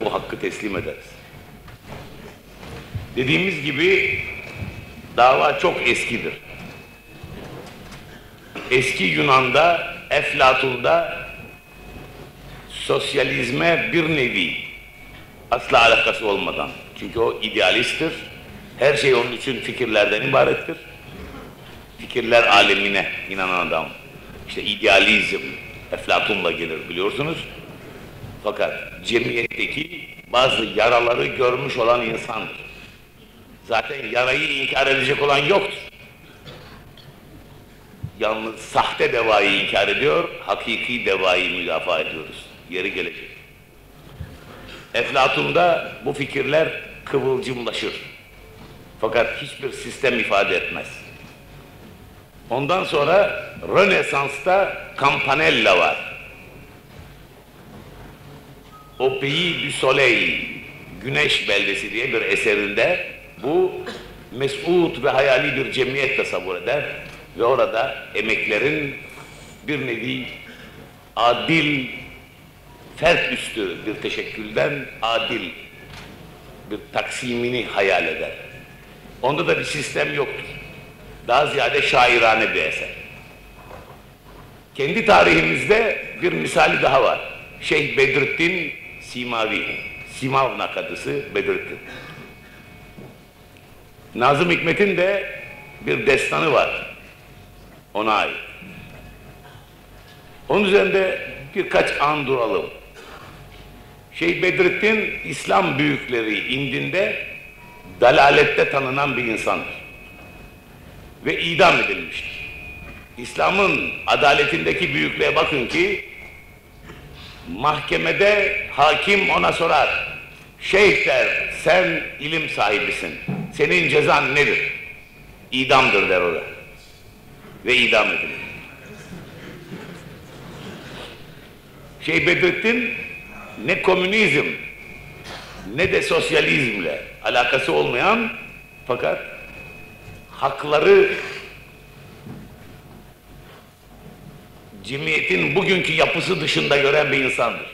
bu hakkı teslim ederiz. Dediğimiz gibi dava çok eskidir. Eski Yunan'da, Eflatun'da sosyalizme bir nevi asla alakası olmadan. Çünkü o idealisttir. Her şey onun için fikirlerden ibarettir. Fikirler alemine inanan adam. İşte idealizm Eflatun'la gelir biliyorsunuz. Fakat cemiyetteki bazı yaraları görmüş olan insandır. Zaten yarayı inkar edecek olan yoktur. Yalnız sahte devayı inkar ediyor, hakiki devayı müdafaa ediyoruz. Yeri gelecek. Eflatun'da bu fikirler kıvılcımlaşır. Fakat hiçbir sistem ifade etmez. Ondan sonra Rönesans'ta Campanella var. O Pays du Soleil, Güneş Beldesi diye bir eserinde bu mesut ve hayali bir cemiyet tasavvur eder ve orada emeklerin bir nevi adil, fert üstü bir teşekkülden adil bir taksimini hayal eder. Onda da bir sistem yoktur. Daha ziyade şairane bir eser. Kendi tarihimizde bir misali daha var. Şeyh Bedrettin Simavi, Simav nakadısı Bedrettin. Nazım Hikmet'in de bir destanı var. Ona ait. Onun üzerinde birkaç an duralım. Şeyh Bedrettin İslam büyükleri indinde dalalette tanınan bir insandır. Ve idam edilmiştir. İslam'ın adaletindeki büyüklüğe bakın ki mahkemede hakim ona sorar. Şeyh der sen ilim sahibisin. Senin cezan nedir? İdamdır der o da. Ve idam edilir. Şeyh Bedrettin ne komünizm ne de sosyalizmle alakası olmayan fakat hakları cemiyetin bugünkü yapısı dışında gören bir insandır.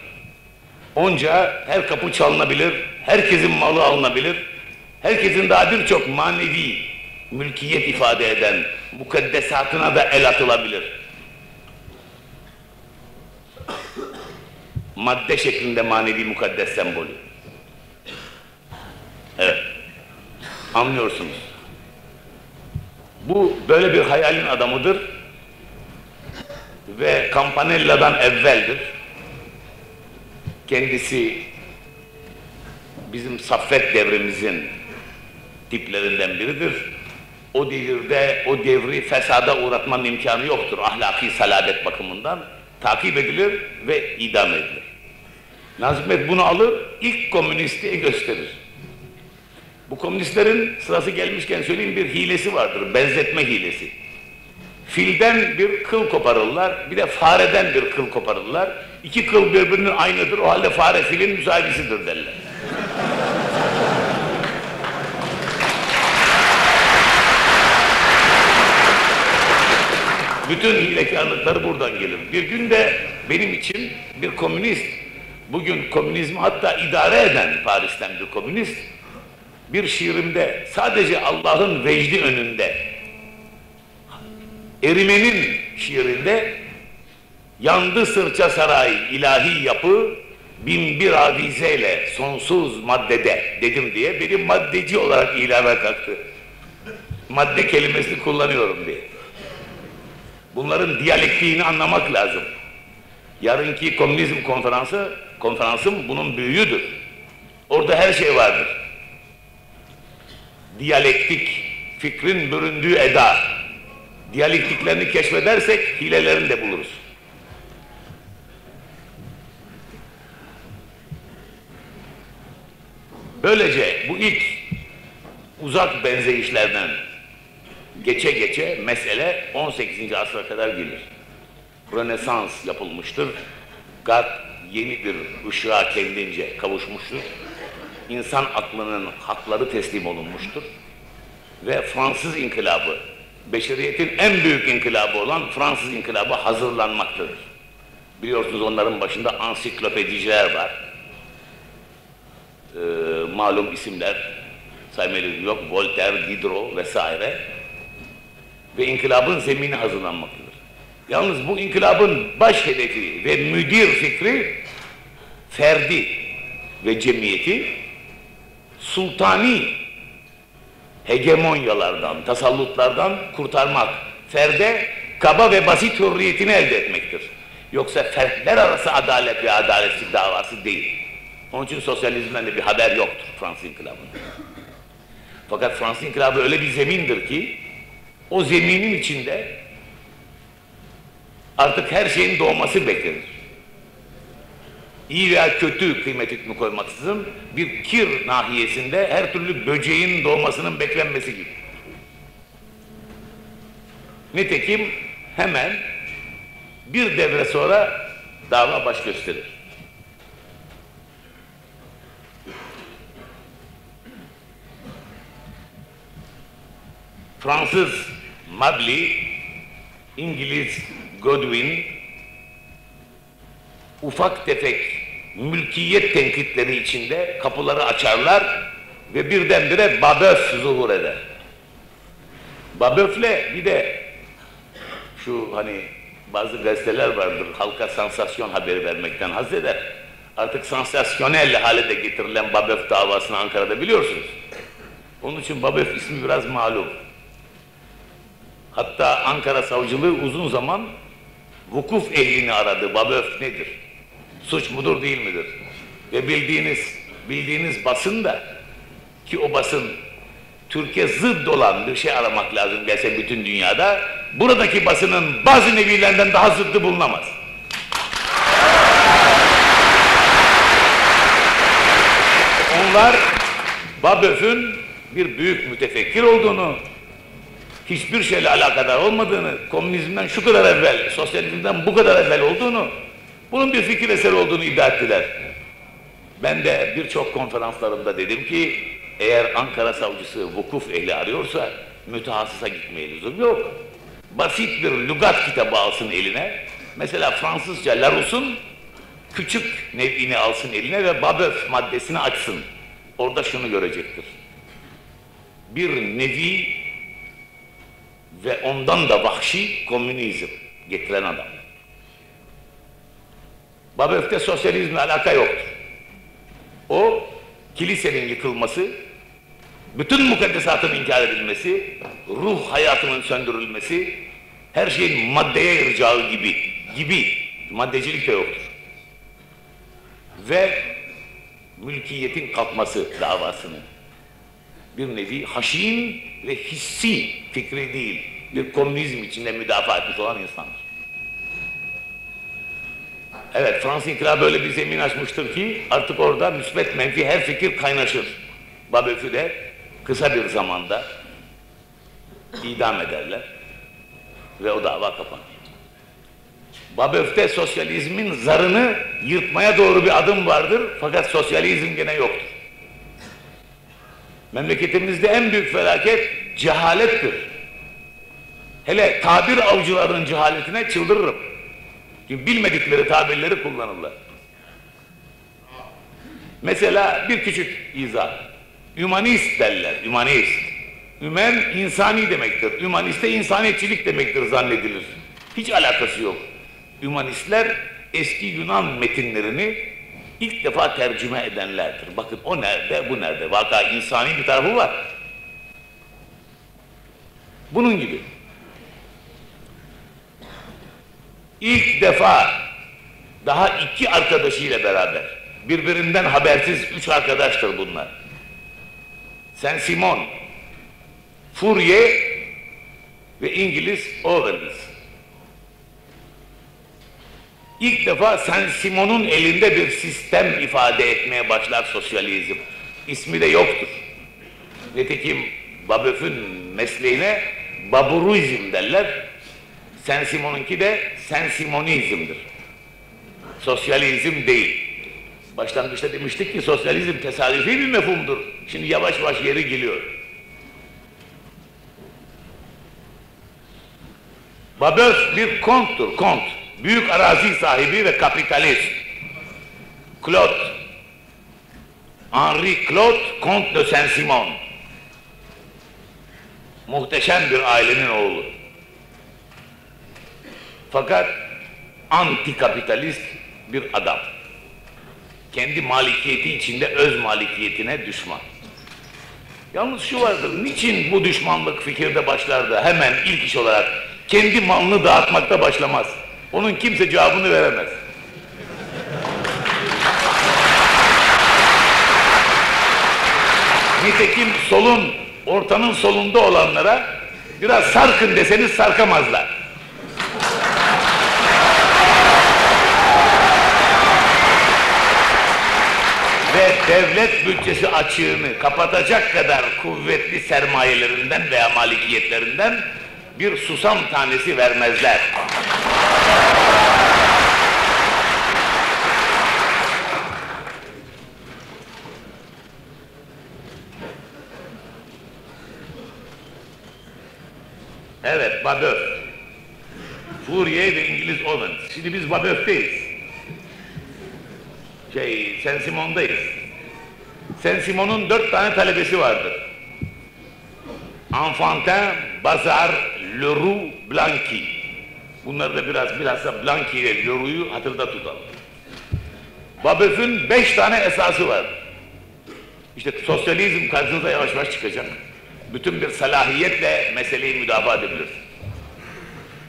Onca her kapı çalınabilir, herkesin malı alınabilir, herkesin daha birçok manevi mülkiyet ifade eden mukaddesatına da el atılabilir. Madde şeklinde manevi mukaddes sembolü. Evet. Anlıyorsunuz. Bu böyle bir hayalin adamıdır ve Campanella'dan evveldir. Kendisi bizim Saffet devrimizin tiplerinden biridir. O devirde o devri fesada uğratmanın imkanı yoktur ahlaki saladet bakımından. Takip edilir ve idam edilir. Nazım Hikmet bunu alır, ilk komünistliğe gösterir. Bu komünistlerin sırası gelmişken söyleyeyim bir hilesi vardır, benzetme hilesi. Filden bir kıl koparırlar, bir de fareden bir kıl koparırlar. İki kıl birbirinin aynıdır, o halde fare filin müsavisidir derler. Bütün hilekarlıkları buradan gelir. Bir gün de benim için bir komünist, bugün komünizmi hatta idare eden Paris'ten bir komünist, bir şiirimde sadece Allah'ın vecdi önünde Erime'nin şiirinde yandı sırça saray ilahi yapı bin bir avizeyle sonsuz maddede dedim diye beni maddeci olarak ilana kalktı. Madde kelimesini kullanıyorum diye. Bunların diyalektiğini anlamak lazım. Yarınki komünizm konferansı, konferansım bunun büyüğüdür. Orada her şey vardır. Diyalektik, fikrin büründüğü eda. Diyalektiklerini keşfedersek hilelerini de buluruz. Böylece bu ilk uzak benzeyişlerden geçe geçe mesele 18. asra kadar gelir. Rönesans yapılmıştır. Garp yeni bir ışığa kendince kavuşmuştur. İnsan aklının hakları teslim olunmuştur. Ve Fransız inkılabı, beşeriyetin en büyük inkılabı olan Fransız inkılabı hazırlanmaktadır. Biliyorsunuz onların başında ansiklopediciler var. e, malum isimler saymayı yok. Voltaire, Diderot vesaire. Ve inkılabın zemini hazırlanmaktadır. Yalnız bu inkılabın baş hedefi ve müdir fikri ferdi ve cemiyeti sultani hegemonyalardan, tasallutlardan kurtarmak, ferde kaba ve basit hürriyetini elde etmektir. Yoksa fertler arası adalet ve adaletsizlik davası değil. Onun için sosyalizmden de bir haber yoktur Fransız İnkılabı'nda. Fakat Fransız İnkılabı öyle bir zemindir ki o zeminin içinde artık her şeyin doğması beklenir. İyi veya kötü kıymet hükmü koymaksızın bir kir nahiyesinde her türlü böceğin doğmasının beklenmesi gibi. Nitekim hemen bir devre sonra dava baş gösterir. Fransız Mably, İngiliz Godwin, ufak tefek mülkiyet tenkitleri içinde kapıları açarlar ve birdenbire Babeuf zuhur eder. Babeuf'le bir de şu hani bazı gazeteler vardır halka sansasyon haberi vermekten haz eder. Artık sansasyonel hale de getirilen Babeuf davasını Ankara'da biliyorsunuz. Onun için Babeuf ismi biraz malum. Hatta Ankara Savcılığı uzun zaman vukuf ehlini aradı. Babeuf nedir? Suç mudur değil midir? Ve bildiğiniz bildiğiniz basın da ki o basın Türkiye zıd olan bir şey aramak lazım gelse bütün dünyada buradaki basının bazı nevilerinden daha zıddı bulunamaz. Onlar Babeuf'ün bir büyük mütefekkir olduğunu, hiçbir şeyle alakadar olmadığını, komünizmden şu kadar evvel, sosyalizmden bu kadar evvel olduğunu, bunun bir fikir eseri olduğunu iddia ettiler. Ben de birçok konferanslarımda dedim ki, eğer Ankara savcısı vukuf ehli arıyorsa, mütehassısa gitmeye lüzum yok. Basit bir lügat kitabı alsın eline, mesela Fransızca Larouste'un küçük nev'ini alsın eline ve Babeuf maddesini açsın. Orada şunu görecektir. Bir nevi ve ondan da vahşi komünizm getiren adam. Babeuf'te sosyalizmle alaka yoktur. O kilisenin yıkılması, bütün mukaddesatın inkar edilmesi, ruh hayatının söndürülmesi, her şeyin maddeye yaracağı gibi, gibi maddecilik de yoktur. Ve mülkiyetin kalkması davasını bir nevi haşin ve hissi fikri değil, bir komünizm içinde müdafaa etmiş olan insandır. Evet, Fransız İnkılabı böyle bir zemin açmıştır ki artık orada müsbet menfi her fikir kaynaşır. Babeuf'ü de kısa bir zamanda idam ederler ve o dava kapanır. Babeuf'te sosyalizmin zarını yırtmaya doğru bir adım vardır fakat sosyalizm gene yoktur. Memleketimizde en büyük felaket cehalettir. Hele tabir avcılarının cehaletine çıldırırım. Çünkü bilmedikleri tabirleri kullanırlar. Mesela bir küçük izah. Hümanist derler, hümanist. Hümen insani demektir. Hümaniste insaniyetçilik demektir zannedilir. Hiç alakası yok. Hümanistler eski Yunan metinlerini ilk defa tercüme edenlerdir. Bakın o nerede, bu nerede? Vaka insani bir tarafı var. Bunun gibi. İlk defa daha iki arkadaşıyla beraber birbirinden habersiz üç arkadaştır bunlar. Saint Simon, Fourier ve İngiliz Overlis. İlk defa Saint Simon'un elinde bir sistem ifade etmeye başlar sosyalizm. İsmi de yoktur. Nitekim Babeuf'ün mesleğine Baburuizm derler. Saint Simon'unki de Saint Simonizm'dir. Sosyalizm değil. Başlangıçta demiştik ki sosyalizm tesadüfi bir mefhumdur. Şimdi yavaş yavaş yeri geliyor. Babeuf bir konttur, kont. Büyük arazi sahibi ve kapitalist. Claude Henri Claude Comte de Saint-Simon. Muhteşem bir ailenin oğlu. Fakat antikapitalist bir adam. Kendi malikiyeti içinde öz malikiyetine düşman. Yalnız şu vardır, niçin bu düşmanlık fikirde başlar da hemen ilk iş olarak kendi malını dağıtmakta başlamaz? Onun kimse cevabını veremez. Nitekim solun, ortanın solunda olanlara biraz sarkın deseniz sarkamazlar. Ve devlet bütçesi açığını kapatacak kadar kuvvetli sermayelerinden veya malikiyetlerinden bir susam tanesi vermezler. Evet, Babeuf. Fourier ve İngiliz Owen. Şimdi biz Babeuf'teyiz. Şey, Saint Simon'dayız. Saint Simon'un dört tane talebesi vardır. Enfantin, Bazar, Leroux, Blanqui. Bunları da biraz bilhassa Blanqui ile Leroux'u hatırda tutalım. Babeuf'ün beş tane esası var. İşte sosyalizm karşınıza yavaş yavaş çıkacak. Bütün bir salahiyetle meseleyi müdafaa edebilir.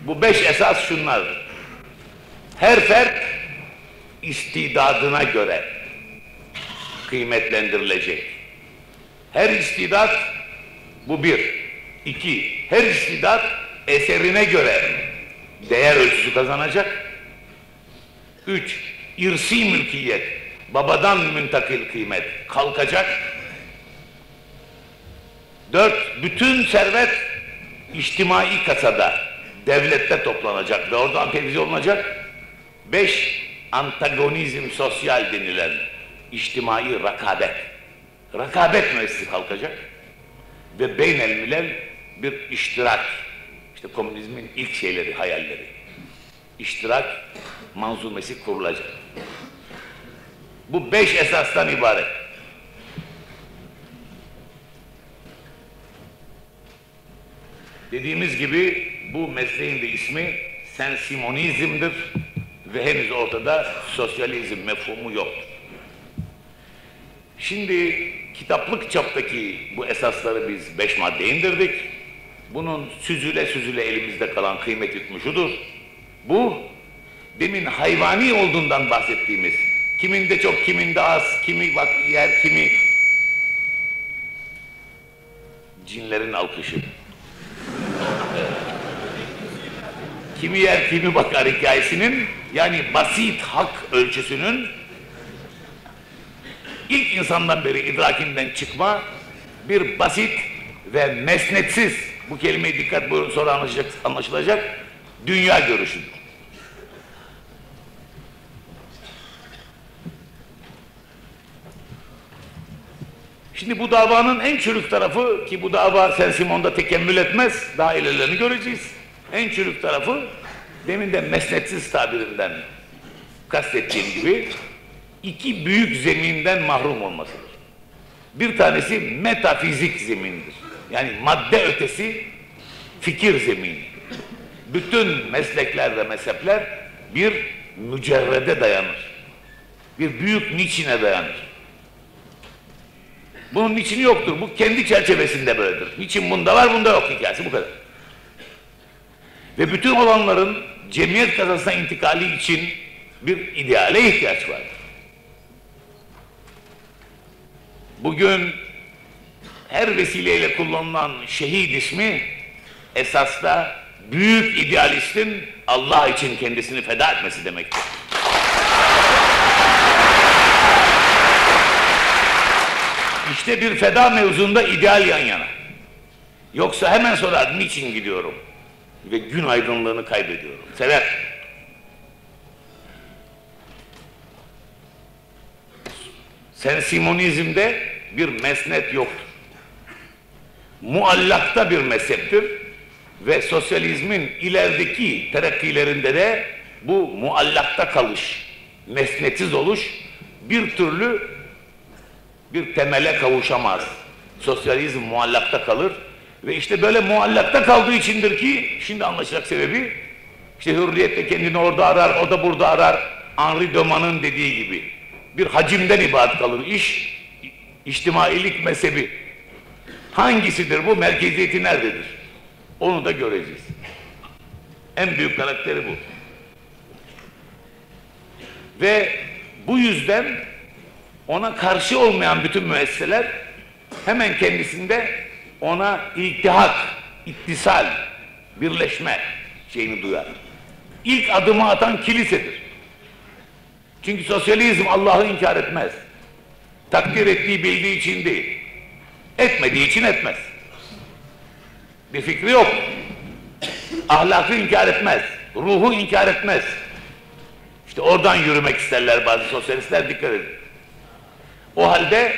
Bu beş esas şunlardır. Her fert istidadına göre kıymetlendirilecek. Her istidat bu bir. İki, her istidat eserine göre değer ölçüsü kazanacak. Üç, irsi mülkiyet, babadan müntakil kıymet kalkacak. Dört, bütün servet içtimai kasada, devlette toplanacak ve oradan tevzi olunacak. Beş, antagonizm sosyal denilen içtimai rakabet. Rakabet müessesi kalkacak ve beynel milel bir iştirak. İşte komünizmin ilk şeyleri, hayalleri. İştirak manzumesi kurulacak. Bu beş esastan ibaret. Dediğimiz gibi bu mesleğin de ismi sensimonizmdir ve henüz ortada sosyalizm mefhumu yoktur. Şimdi kitaplık çaptaki bu esasları biz beş madde indirdik. Bunun süzüle süzüle elimizde kalan kıymet hükmü şudur. Bu demin hayvani olduğundan bahsettiğimiz kiminde çok kiminde az, kimi bak yer kimi cinlerin alkışı. kimi yer kimi bakar hikayesinin yani basit hak ölçüsünün ilk insandan beri idrakinden çıkma bir basit ve mesnetsiz bu kelimeye dikkat buyurun sonra anlaşılacak, anlaşılacak dünya görüşüdür. Şimdi bu davanın en çürük tarafı ki bu dava Sensimon'da tekemmül etmez, daha ilerlerini göreceğiz. En çürük tarafı demin de mesnetsiz tabirinden kastettiğim gibi iki büyük zeminden mahrum olmasıdır. Bir tanesi metafizik zemindir. Yani madde ötesi fikir zemini. Bütün meslekler ve mezhepler bir mücerrede dayanır. Bir büyük niçine dayanır. Bunun niçini yoktur. Bu kendi çerçevesinde böyledir. Niçin bunda var, bunda yok hikayesi bu kadar. Ve bütün olanların cemiyet kazasına intikali için bir ideale ihtiyaç vardır. Bugün her vesileyle kullanılan şehit ismi esasda büyük idealistin Allah için kendisini feda etmesi demektir. İşte bir feda mevzunda ideal yan yana. Yoksa hemen sorar niçin gidiyorum? Ve gün aydınlığını kaybediyorum. Sebep? Sensimonizmde bir mesnet yoktur. Muallakta bir mezheptir ve sosyalizmin ilerideki terakkilerinde de bu muallakta kalış, mesnetsiz oluş bir türlü bir temele kavuşamaz. Sosyalizm muallakta kalır ve işte böyle muallakta kaldığı içindir ki şimdi anlaşılacak sebebi işte hürriyet de kendini orada arar, o da burada arar. Henri Doman'ın dediği gibi bir hacimden ibaret kalır iş, içtimailik mezhebi. Hangisidir bu? Merkeziyeti nerededir? Onu da göreceğiz. En büyük karakteri bu. Ve bu yüzden ona karşı olmayan bütün müesseseler hemen kendisinde ona iltihak, ittisal, birleşme şeyini duyar. İlk adımı atan kilisedir. Çünkü sosyalizm Allah'ı inkar etmez. Takdir ettiği bildiği için değil. Etmediği için etmez. Bir fikri yok. Ahlakı inkar etmez. Ruhu inkar etmez. İşte oradan yürümek isterler bazı sosyalistler dikkat edin. O halde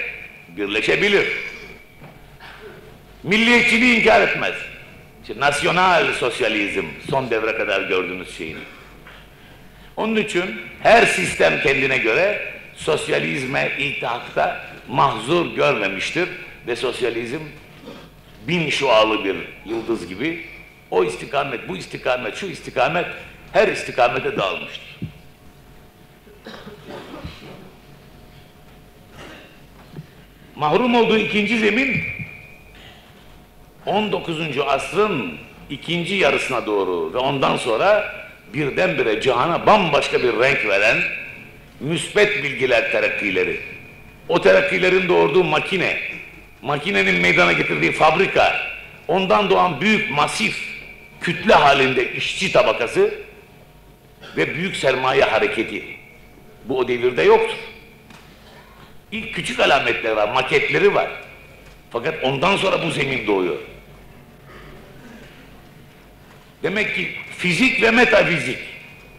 birleşebilir. Milliyetçiliği inkar etmez. İşte nasyonal sosyalizm son devre kadar gördüğünüz şeyini. Onun için her sistem kendine göre sosyalizme iltihakta mahzur görmemiştir ve sosyalizm bin şualı bir yıldız gibi o istikamet, bu istikamet, şu istikamet her istikamete dağılmıştır. Mahrum olduğu ikinci zemin 19. asrın ikinci yarısına doğru ve ondan sonra birdenbire cihana bambaşka bir renk veren müsbet bilgiler terakkileri. O terakkilerin doğurduğu makine, makinenin meydana getirdiği fabrika, ondan doğan büyük masif kütle halinde işçi tabakası ve büyük sermaye hareketi. Bu o devirde yoktur. İlk küçük alametleri var, maketleri var. Fakat ondan sonra bu zemin doğuyor. Demek ki fizik ve metafizik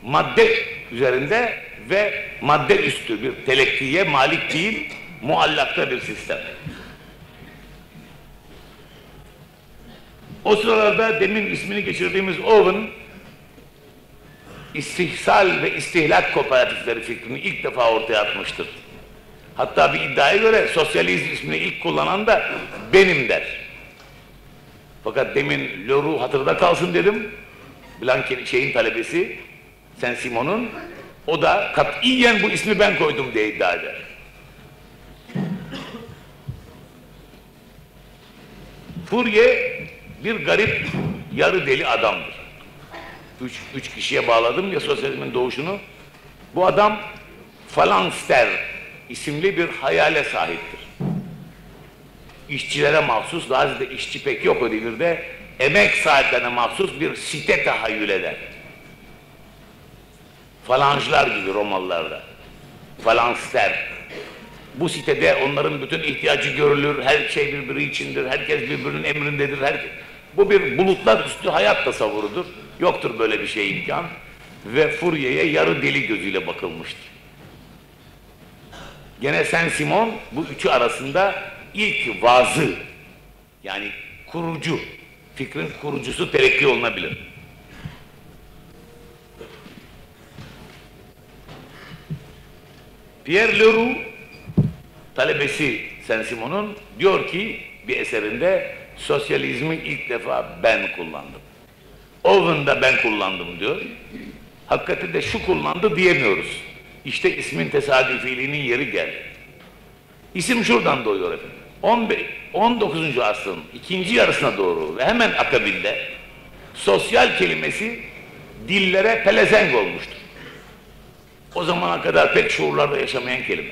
madde üzerinde ve madde üstü bir telekkiye malik değil, muallakta bir sistem. O sıralarda demin ismini geçirdiğimiz Owen istihsal ve istihlak kooperatifleri fikrini ilk defa ortaya atmıştır. Hatta bir iddiaya göre sosyalizm ismini ilk kullanan da benim der. Fakat demin Leroux hatırda kalsın dedim. Blanque'nin şeyin talebesi Sen Simon'un o da katiyen bu ismi ben koydum diye iddia eder. Fourier bir garip yarı deli adamdır. Üç, üç kişiye bağladım ya sosyalizmin doğuşunu. Bu adam Falanster isimli bir hayale sahiptir. İşçilere mahsus, da işçi pek yok o devirde, emek sahiplerine mahsus bir site tahayyül eder. Falanjlar gibi Romalılarda. Falanster. Bu sitede onların bütün ihtiyacı görülür, her şey birbiri içindir, herkes birbirinin emrindedir. Herkes. Bu bir bulutlar üstü hayat tasavvurudur. Yoktur böyle bir şey imkan. Ve Fourier'e yarı deli gözüyle bakılmıştır. Gene Saint Simon bu üçü arasında ilk vazı yani kurucu, fikrin kurucusu terekki olunabilir. Pierre talebesi Saint Simon'un diyor ki bir eserinde sosyalizmi ilk defa ben kullandım. Owen'da ben kullandım diyor. Hakikaten de şu kullandı diyemiyoruz. İşte ismin tesadüfiliğinin yeri geldi. İsim şuradan doğuyor efendim. 15, 19. asrın ikinci yarısına doğru ve hemen akabinde sosyal kelimesi dillere pelezenk olmuştur. O zamana kadar pek şuurlarda yaşamayan kelime.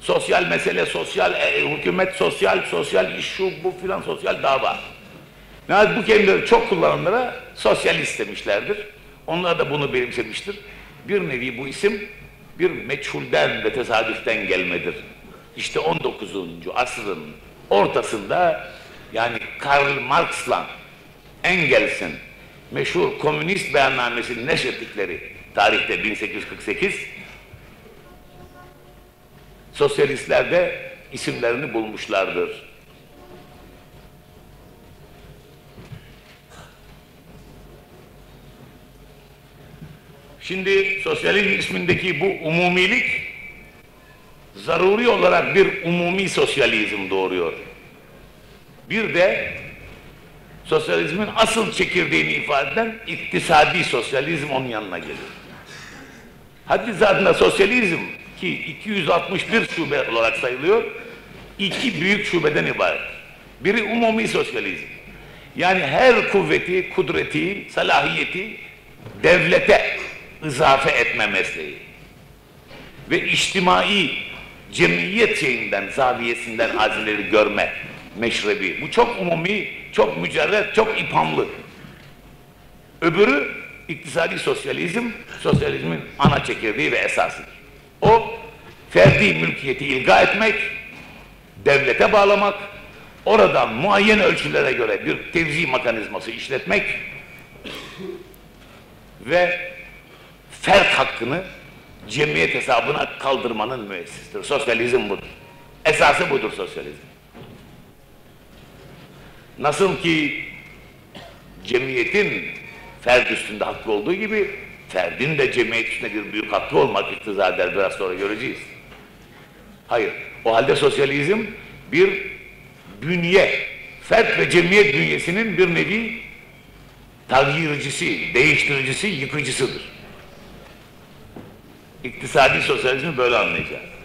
Sosyal mesele, sosyal e, hükümet, sosyal, sosyal iş, şu, bu filan, sosyal dava. Yani bu kelimeleri çok kullananlara sosyalist demişlerdir. Onlar da bunu benimsemiştir. Bir nevi bu isim bir meçhulden ve tesadüften gelmedir. İşte 19. asrın ortasında yani Karl Marx'la Engels'in meşhur komünist beyannamesini neşrettikleri tarihte 1848 sosyalistler de isimlerini bulmuşlardır. Şimdi sosyalizm ismindeki bu umumilik zaruri olarak bir umumi sosyalizm doğuruyor. Bir de sosyalizmin asıl çekirdeğini ifade eden iktisadi sosyalizm onun yanına geliyor. Haddi zatında sosyalizm ki 261 şube olarak sayılıyor, iki büyük şubeden ibaret. Biri umumi sosyalizm. Yani her kuvveti, kudreti, salahiyeti devlete izafe etme mesleği. Ve içtimai cemiyet şeyinden, zaviyesinden azileri görme meşrebi. Bu çok umumi, çok mücerret, çok iphamlı. Öbürü iktisadi sosyalizm, sosyalizmin ana çekirdeği ve esasıdır. O ferdi mülkiyeti ilga etmek, devlete bağlamak, oradan muayyen ölçülere göre bir tevzi mekanizması işletmek ve fert hakkını cemiyet hesabına kaldırmanın müessisidir. Sosyalizm budur. Esası budur sosyalizm. Nasıl ki cemiyetin ferd üstünde hakkı olduğu gibi ferdin de cemiyet üstünde bir büyük hakkı olmak iktiza eder. Biraz sonra göreceğiz. Hayır. O halde sosyalizm bir bünye, fert ve cemiyet bünyesinin bir nevi tagyircisi, değiştiricisi, yıkıcısıdır. İktisadi sosyalizmi böyle anlayacağız.